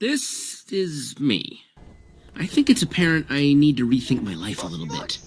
This is me. I think it's apparent I need to rethink my life a little bit.